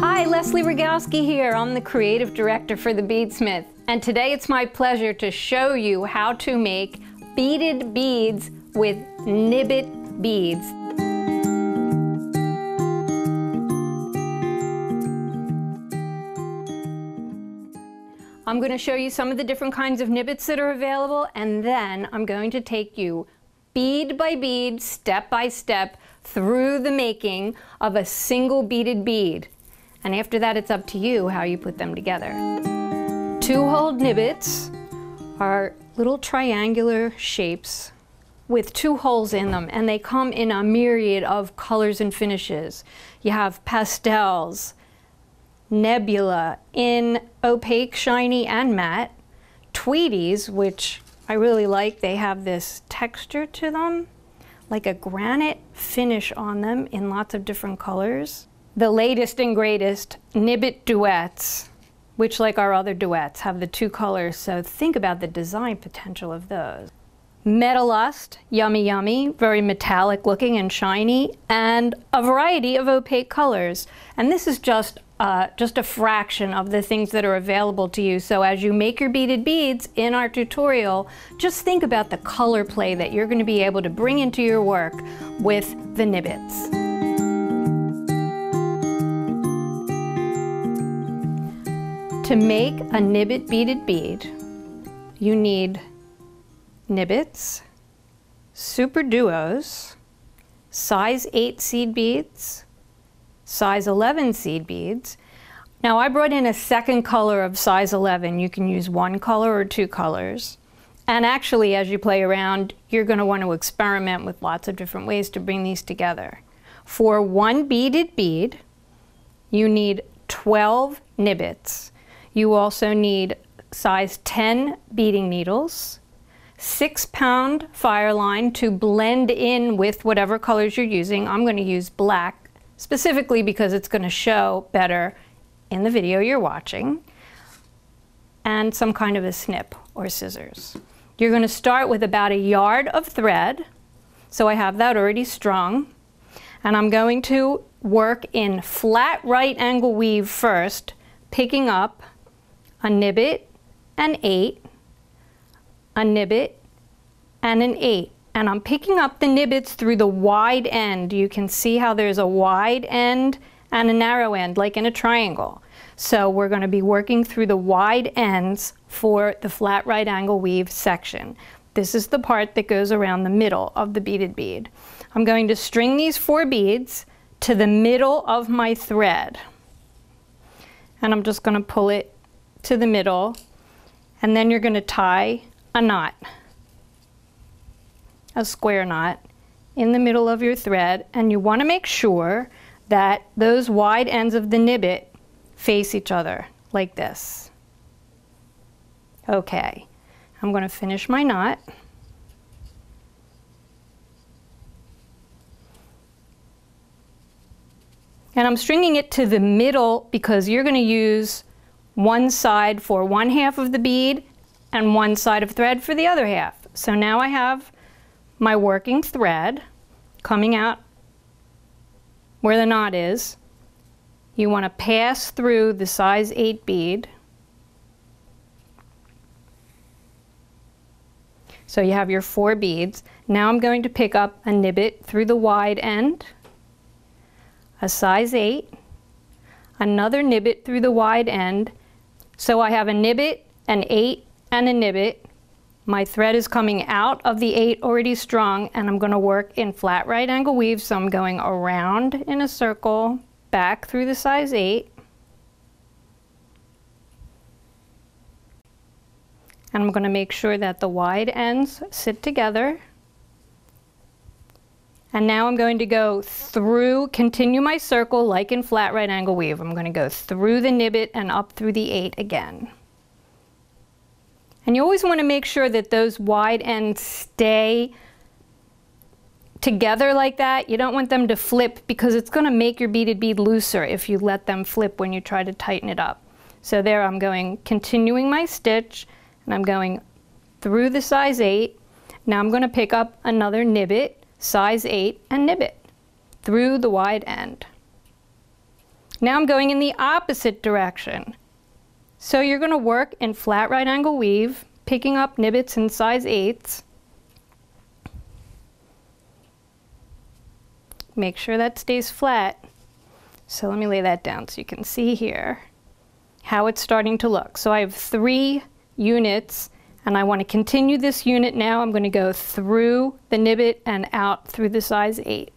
Hi, Leslie Rogalski here. I'm the creative director for The Beadsmith, and today it's my pleasure to show you how to make beaded beads with Nib-Bit beads. I'm going to show you some of the different kinds of nibbits that are available, and then I'm going to take you bead by bead, step by step, through the making of a single beaded bead. And after that, it's up to you how you put them together. Two-hole nibbits are little triangular shapes with two holes in them, and they come in a myriad of colors and finishes. You have pastels, nebula in opaque, shiny, and matte. Tweedies, which I really like, they have this texture to them, like a granite finish on them in lots of different colors. The latest and greatest, Nib-Bit Duets, which like our other duets have the two colors, so think about the design potential of those. Metalust, yummy yummy, very metallic looking and shiny, and a variety of opaque colors. And this is just uh, just a fraction of the things that are available to you. So as you make your beaded beads in our tutorial, just think about the color play that you're going to be able to bring into your work with the nibbits. To make a nibbit beaded bead, you need nibbits, super duos, size 8 seed beads, size 11 seed beads. Now I brought in a second color of size 11. You can use one color or two colors. And actually, as you play around, you're going to want to experiment with lots of different ways to bring these together. For one beaded bead, you need 12 nibbits. You also need size 10 beading needles, six pound FireLine to blend in with whatever colors you're using. I'm going to use black specifically because it's going to show better in the video you're watching, and some kind of a snip or scissors. You're going to start with about a yard of thread, so I have that already strung, and I'm going to work in flat right angle weave first, picking up a nibbit, an eight, a nibbit, and an eight and I'm picking up the nibbits through the wide end. You can see how there's a wide end and a narrow end, like in a triangle. So we're going to be working through the wide ends for the flat right angle weave section. This is the part that goes around the middle of the beaded bead. I'm going to string these four beads to the middle of my thread. And I'm just going to pull it to the middle and then you're going to tie a knot a square knot in the middle of your thread and you want to make sure that those wide ends of the nibbit face each other like this. Okay, I'm going to finish my knot. And I'm stringing it to the middle because you're going to use one side for one half of the bead and one side of thread for the other half. So now I have my working thread coming out where the knot is. You want to pass through the size 8 bead. So you have your four beads. Now I'm going to pick up a nibbit through the wide end, a size 8, another nibbit through the wide end. So I have a nibbit, an 8, and a nibbit, my thread is coming out of the eight already strung and I'm going to work in flat right angle weave. So I'm going around in a circle, back through the size eight. And I'm going to make sure that the wide ends sit together. And now I'm going to go through, continue my circle like in flat right angle weave. I'm going to go through the nibbit and up through the eight again. And you always want to make sure that those wide ends stay together like that. You don't want them to flip because it's going to make your beaded bead looser if you let them flip when you try to tighten it up. So there I'm going, continuing my stitch, and I'm going through the size 8. Now I'm going to pick up another nibbit, size 8, and nibbit through the wide end. Now I'm going in the opposite direction. So you're going to work in flat right angle weave, picking up nibbits in size 8s. Make sure that stays flat. So let me lay that down so you can see here how it's starting to look. So I have three units and I want to continue this unit now. I'm going to go through the nibbit and out through the size 8.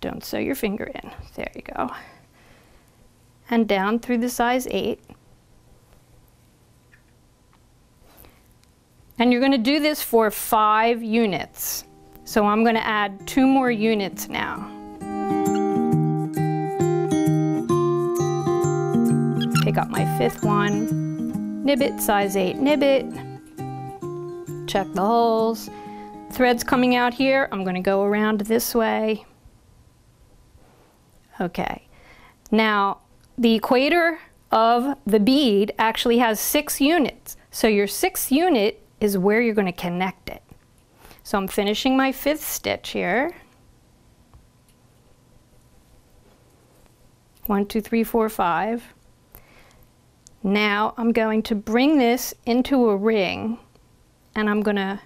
Don't sew your finger in. There you go. And down through the size 8. And you're going to do this for five units. So I'm going to add two more units now. Pick up my fifth one, nibbit, size 8 nibbit, check the holes. Threads coming out here, I'm going to go around this way Okay. Now, the equator of the bead actually has six units. So your sixth unit is where you're going to connect it. So I'm finishing my fifth stitch here. One, two, three, four, five. Now I'm going to bring this into a ring and I'm going to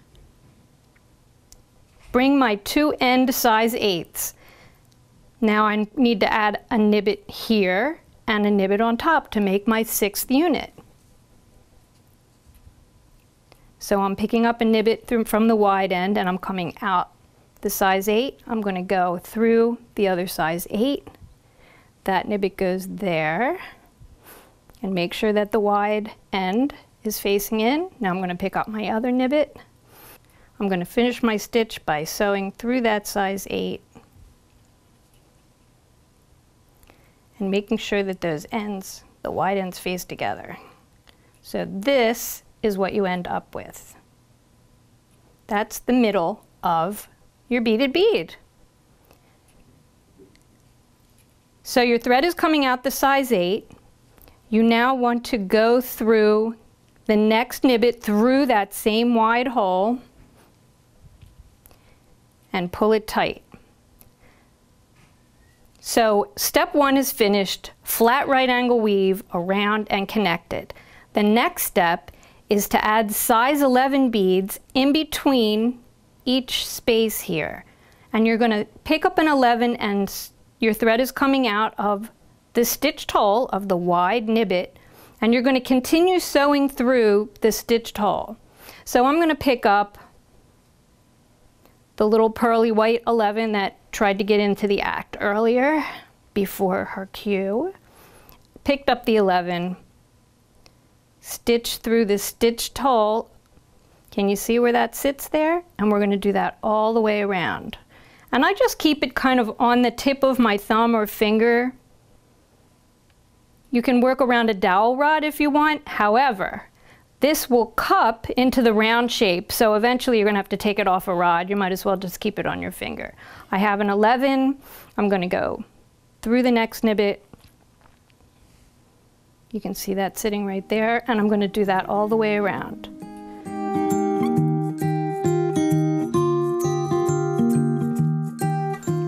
bring my two end size eighths now I need to add a nibbit here and a nibbit on top to make my sixth unit. So I'm picking up a nibbit through, from the wide end and I'm coming out the size 8. I'm going to go through the other size 8. That nibbit goes there. And make sure that the wide end is facing in. Now I'm going to pick up my other nibbit. I'm going to finish my stitch by sewing through that size 8 and making sure that those ends, the wide ends face together. So this is what you end up with. That's the middle of your beaded bead. So your thread is coming out the size 8. You now want to go through the next nibbit through that same wide hole and pull it tight. So step one is finished, flat right angle weave around and connected. The next step is to add size 11 beads in between each space here. And you're gonna pick up an 11 and your thread is coming out of the stitched hole of the wide nibbit and you're gonna continue sewing through the stitched hole. So I'm gonna pick up the little pearly white 11 that tried to get into the act earlier before her cue. Picked up the 11, stitched through the stitched hole. Can you see where that sits there? And we're going to do that all the way around. And I just keep it kind of on the tip of my thumb or finger. You can work around a dowel rod if you want. However, this will cup into the round shape, so eventually you're going to have to take it off a rod. You might as well just keep it on your finger. I have an 11. I'm going to go through the next nibbit. You can see that sitting right there, and I'm going to do that all the way around.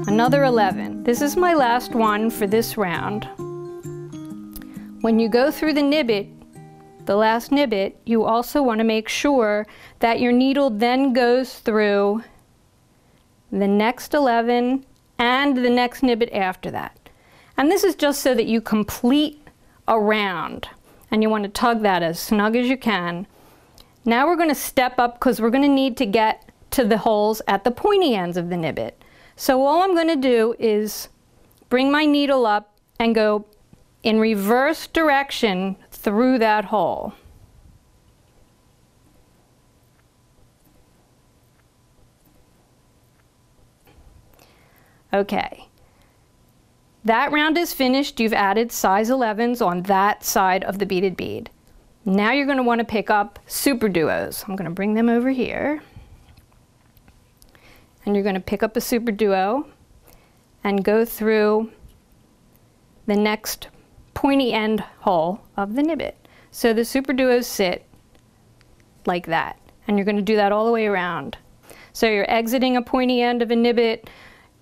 Another 11. This is my last one for this round. When you go through the nibbit, the last nibbit, you also want to make sure that your needle then goes through the next 11 and the next nibbit after that. And this is just so that you complete a round and you want to tug that as snug as you can. Now we're going to step up because we're going to need to get to the holes at the pointy ends of the nibbit. So all I'm going to do is bring my needle up and go in reverse direction through that hole. Okay. That round is finished. You've added size 11s on that side of the beaded bead. Now you're going to want to pick up super duos. I'm going to bring them over here. And you're going to pick up a super duo and go through the next pointy end hole of the nibbit. So the super duos sit like that. And you're going to do that all the way around. So you're exiting a pointy end of a nibbit,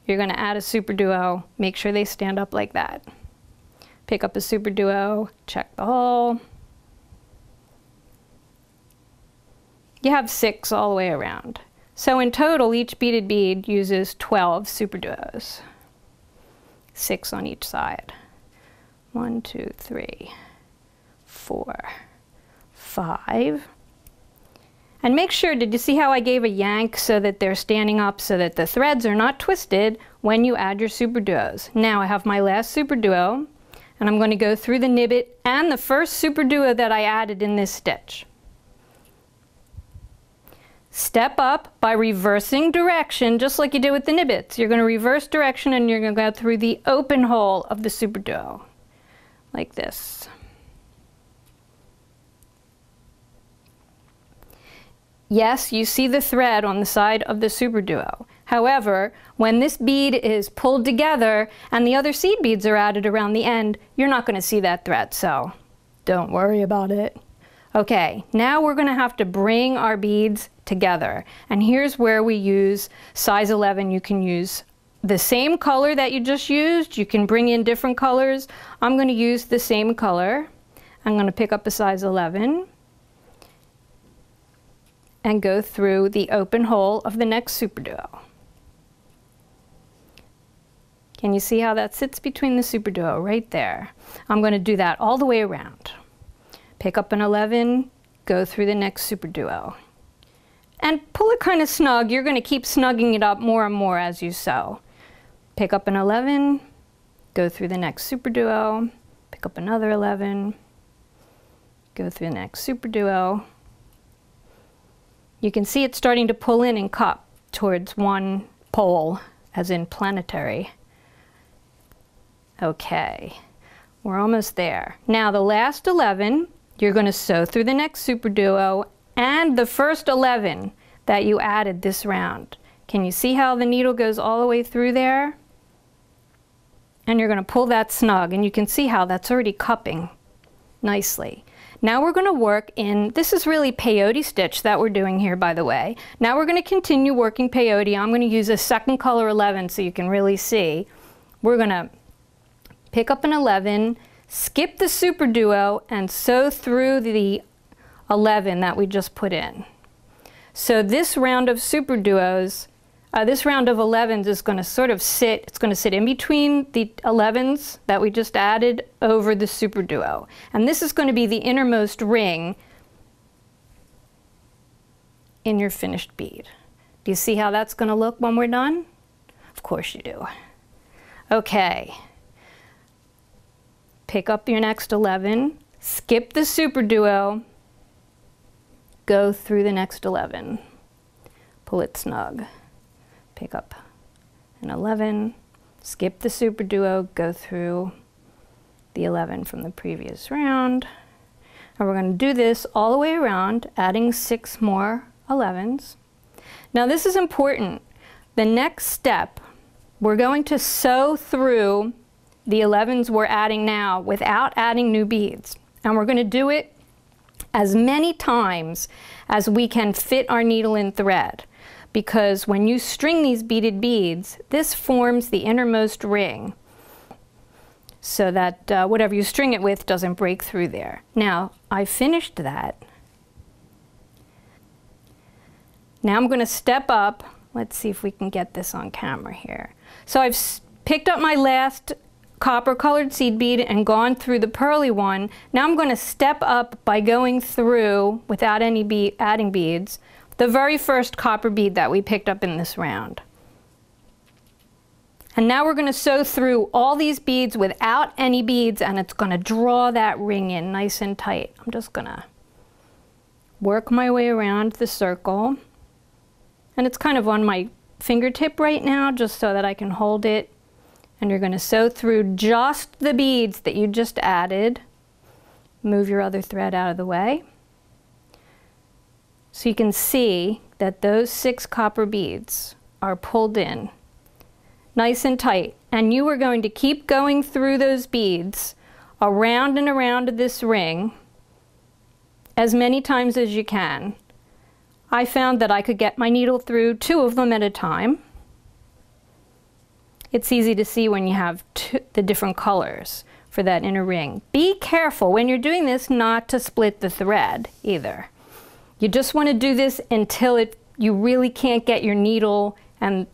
you're going to add a super duo, make sure they stand up like that. Pick up a super duo, check the hole. You have six all the way around. So in total, each beaded bead uses 12 super duos. Six on each side. One, two, three, four, five. And make sure, did you see how I gave a yank so that they're standing up so that the threads are not twisted when you add your super duos? Now I have my last super duo and I'm going to go through the nibbit and the first super duo that I added in this stitch. Step up by reversing direction, just like you did with the nibbits. You're going to reverse direction and you're going to go through the open hole of the super duo, like this. Yes, you see the thread on the side of the super duo. However, when this bead is pulled together and the other seed beads are added around the end, you're not going to see that thread, so don't worry about it. Okay, now we're going to have to bring our beads together. And here's where we use size 11. You can use the same color that you just used. You can bring in different colors. I'm going to use the same color. I'm going to pick up a size 11 and go through the open hole of the next super duo. Can you see how that sits between the super duo right there? I'm going to do that all the way around. Pick up an 11, go through the next super duo. And pull it kind of snug. You're going to keep snugging it up more and more as you sew. Pick up an 11, go through the next super duo, pick up another 11, go through the next super duo, you can see it's starting to pull in and cup towards one pole, as in planetary. Okay, we're almost there. Now the last 11, you're going to sew through the next super duo and the first 11 that you added this round. Can you see how the needle goes all the way through there? And you're going to pull that snug and you can see how that's already cupping nicely. Now we're going to work in, this is really peyote stitch that we're doing here by the way. Now we're going to continue working peyote. I'm going to use a second color 11 so you can really see. We're going to pick up an 11, skip the super duo and sew through the 11 that we just put in. So this round of super duos uh, this round of 11s is going to sort of sit, it's going to sit in between the 11s that we just added over the super duo. And this is going to be the innermost ring in your finished bead. Do you see how that's going to look when we're done? Of course you do. Okay. Pick up your next 11, skip the super duo, go through the next 11. Pull it snug pick up an 11, skip the super duo, go through the 11 from the previous round. And we're going to do this all the way around, adding six more 11s. Now this is important. The next step, we're going to sew through the 11s we're adding now without adding new beads. And we're going to do it as many times as we can fit our needle and thread because when you string these beaded beads, this forms the innermost ring so that uh, whatever you string it with doesn't break through there. Now, I finished that. Now I'm going to step up. Let's see if we can get this on camera here. So I've picked up my last copper colored seed bead and gone through the pearly one. Now I'm going to step up by going through without any be adding beads the very first copper bead that we picked up in this round. And now we're going to sew through all these beads without any beads and it's going to draw that ring in nice and tight. I'm just going to work my way around the circle. And it's kind of on my fingertip right now just so that I can hold it. And you're going to sew through just the beads that you just added. Move your other thread out of the way. So you can see that those six copper beads are pulled in nice and tight. And you are going to keep going through those beads around and around this ring as many times as you can. I found that I could get my needle through two of them at a time. It's easy to see when you have the different colors for that inner ring. Be careful when you're doing this not to split the thread either. You just want to do this until it you really can't get your needle and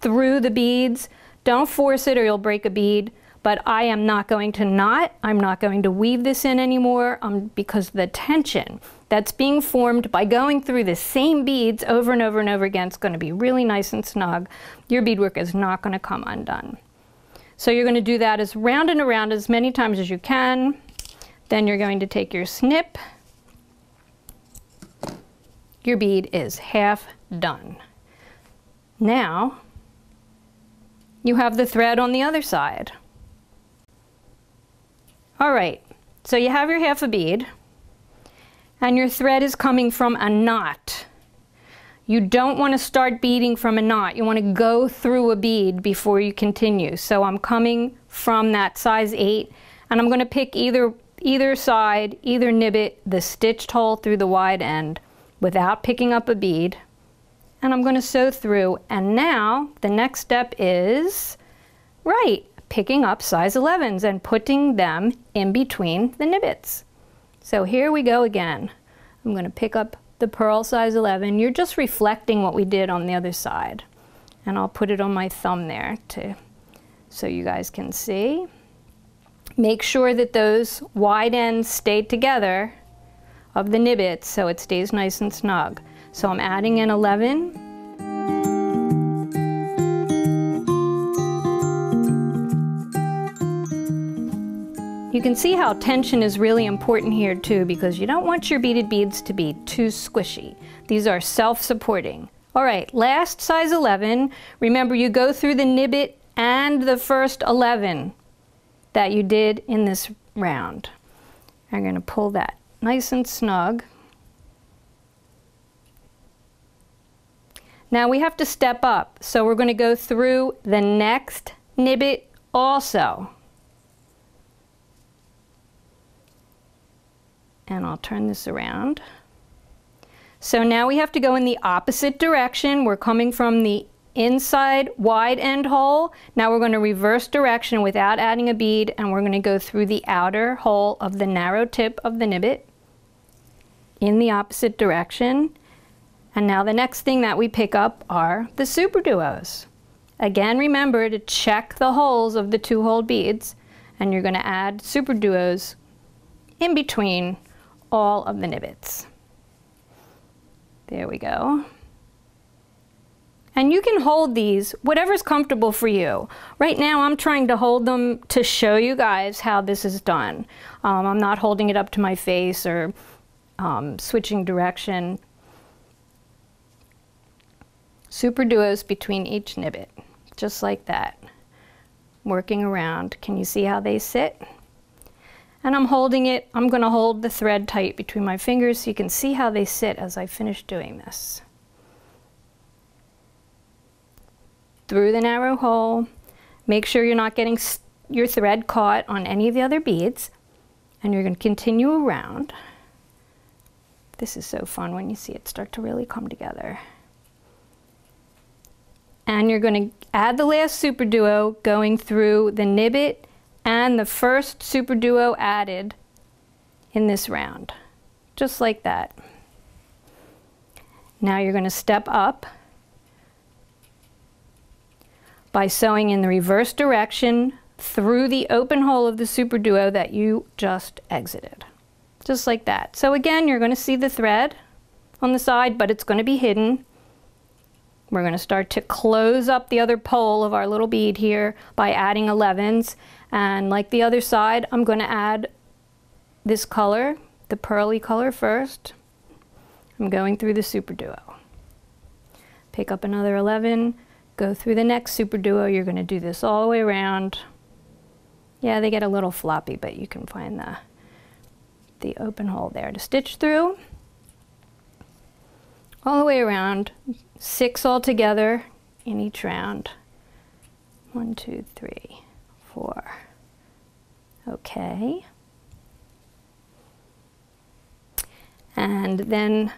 through the beads. Don't force it or you'll break a bead but I am not going to knot. I'm not going to weave this in anymore um, because the tension that's being formed by going through the same beads over and over and over again is going to be really nice and snug. Your beadwork is not going to come undone. So you're going to do that as round and around as many times as you can. Then you're going to take your snip. Your bead is half done. Now, you have the thread on the other side. All right, so you have your half a bead and your thread is coming from a knot. You don't want to start beading from a knot. You want to go through a bead before you continue. So I'm coming from that size 8 and I'm going to pick either either side, either nibbit the stitched hole through the wide end without picking up a bead and I'm going to sew through and now the next step is right picking up size 11s and putting them in between the nibbits. So here we go again. I'm going to pick up the purl size 11. You're just reflecting what we did on the other side. And I'll put it on my thumb there to, so you guys can see. Make sure that those wide ends stay together of the nibbits so it stays nice and snug. So I'm adding in 11 You can see how tension is really important here too because you don't want your beaded beads to be too squishy. These are self-supporting. All right, last size 11. Remember you go through the nibbit and the first 11 that you did in this round. I'm going to pull that nice and snug. Now we have to step up, so we're going to go through the next nibbit also. and I'll turn this around. So now we have to go in the opposite direction. We're coming from the inside wide end hole. Now we're going to reverse direction without adding a bead and we're going to go through the outer hole of the narrow tip of the nibbit in the opposite direction. And now the next thing that we pick up are the super duos. Again, remember to check the holes of the two hole beads and you're going to add super duos in between all of the nibbits. There we go. And you can hold these, whatever's comfortable for you. Right now I'm trying to hold them to show you guys how this is done. Um, I'm not holding it up to my face or um, switching direction. Super duos between each nibbit, just like that. Working around. Can you see how they sit? and I'm holding it, I'm going to hold the thread tight between my fingers so you can see how they sit as I finish doing this. Through the narrow hole, make sure you're not getting your thread caught on any of the other beads and you're going to continue around. This is so fun when you see it start to really come together. And you're going to add the last super duo going through the nibbit and the first super duo added in this round, just like that. Now you're going to step up by sewing in the reverse direction through the open hole of the super duo that you just exited. Just like that. So again, you're going to see the thread on the side, but it's going to be hidden. We're going to start to close up the other pole of our little bead here by adding 11s and like the other side, I'm going to add this color, the pearly color first. I'm going through the Super Duo. Pick up another 11, go through the next Super Duo. You're going to do this all the way around. Yeah, they get a little floppy, but you can find the, the open hole there to stitch through. All the way around, six all together in each round. One, two, three four. Okay. And then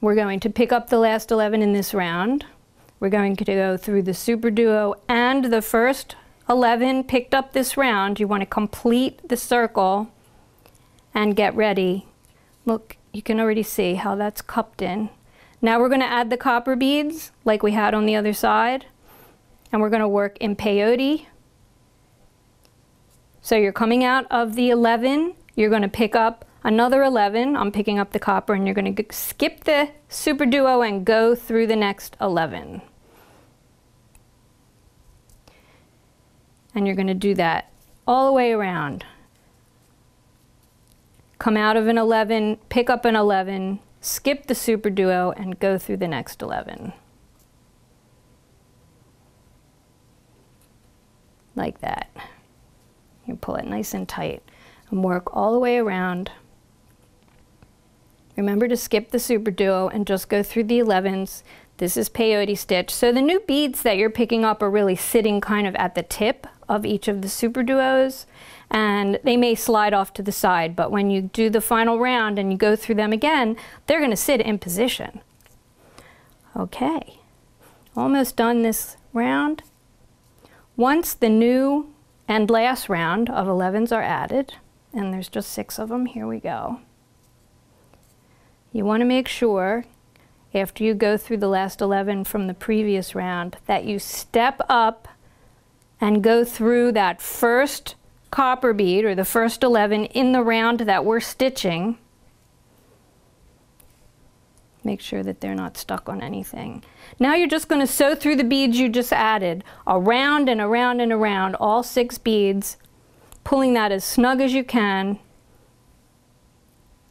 we're going to pick up the last 11 in this round. We're going to go through the Super Duo and the first 11 picked up this round. You want to complete the circle and get ready. Look, you can already see how that's cupped in. Now we're going to add the copper beads like we had on the other side. And we're going to work in peyote. So you're coming out of the 11, you're going to pick up another 11. I'm picking up the copper and you're going to skip the super duo and go through the next 11. And you're going to do that all the way around. Come out of an 11, pick up an 11, skip the super duo, and go through the next 11. Like that. You pull it nice and tight and work all the way around. Remember to skip the super duo and just go through the 11s. This is peyote stitch. So the new beads that you're picking up are really sitting kind of at the tip of each of the super duos and they may slide off to the side, but when you do the final round and you go through them again, they're gonna sit in position. Okay, almost done this round. Once the new and last round of 11s are added, and there's just six of them, here we go. You wanna make sure after you go through the last 11 from the previous round that you step up and go through that first copper bead or the first 11 in the round that we're stitching. Make sure that they're not stuck on anything. Now you're just going to sew through the beads you just added, around and around and around, all six beads, pulling that as snug as you can.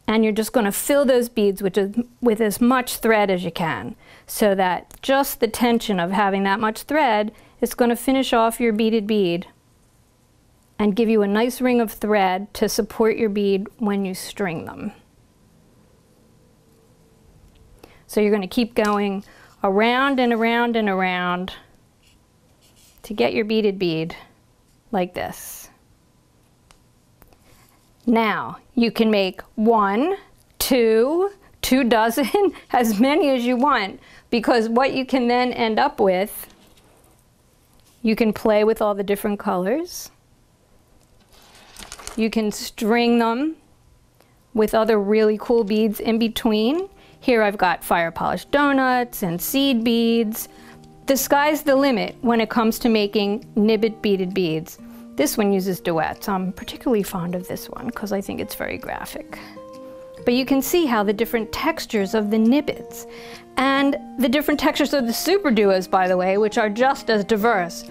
And you're just going to fill those beads with, with as much thread as you can, so that just the tension of having that much thread it's going to finish off your beaded bead and give you a nice ring of thread to support your bead when you string them. So you're going to keep going around and around and around to get your beaded bead like this. Now you can make one, two, two dozen, as many as you want because what you can then end up with you can play with all the different colors. You can string them with other really cool beads in between. Here I've got fire polished donuts and seed beads. The sky's the limit when it comes to making nibbit beaded beads. This one uses duets. I'm particularly fond of this one because I think it's very graphic. But you can see how the different textures of the nibbits and the different textures of the super duos, by the way, which are just as diverse.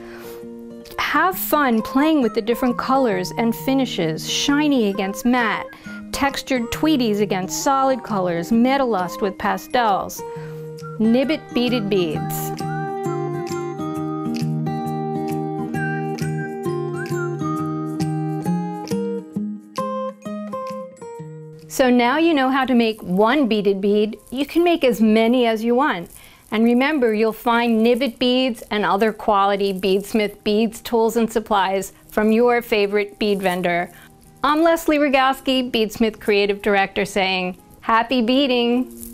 Have fun playing with the different colors and finishes, shiny against matte, textured tweedies against solid colors, metalust with pastels, nibbit beaded beads. So now you know how to make one beaded bead, you can make as many as you want. And remember, you'll find Nib-Bit beads and other quality beadsmith beads, tools, and supplies from your favorite bead vendor. I'm Leslie Rogalski, Beadsmith Creative Director saying, happy beading!